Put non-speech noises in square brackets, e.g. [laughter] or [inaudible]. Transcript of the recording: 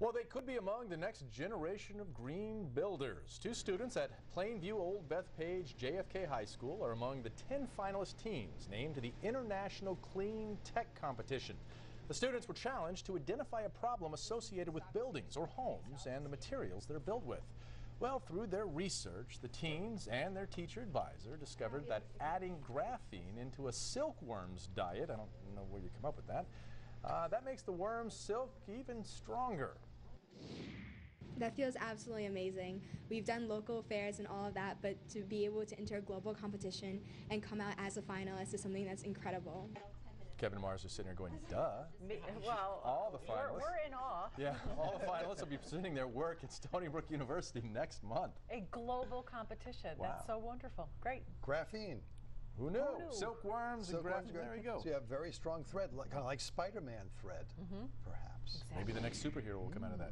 Well, they could be among the next generation of green builders. Two students at Plainview Old Bethpage JFK High School are among the 10 finalist teams named to the International Clean Tech Competition. The students were challenged to identify a problem associated with buildings or homes and the materials they're built with. Well, through their research, the teens and their teacher advisor discovered that adding graphene into a silkworm's diet, I don't know where you come up with that, uh, that makes the worm's silk even stronger. That feels absolutely amazing. We've done local fairs and all of that, but to be able to enter a global competition and come out as a finalist is something that's incredible. Kevin Mars is sitting there going, duh. Well, All the we're, finalists. we're in awe. [laughs] Yeah, all the finalists will be presenting their work at Stony Brook University next month. A global competition. Wow. That's so wonderful. Great. Graphene. Who knew? knew? Silkworms and Silkworms, graphene. There you go. So you have very strong thread, like, kind of like Spider-Man thread, Mm-hmm. perhaps. Maybe the next superhero will come out of that.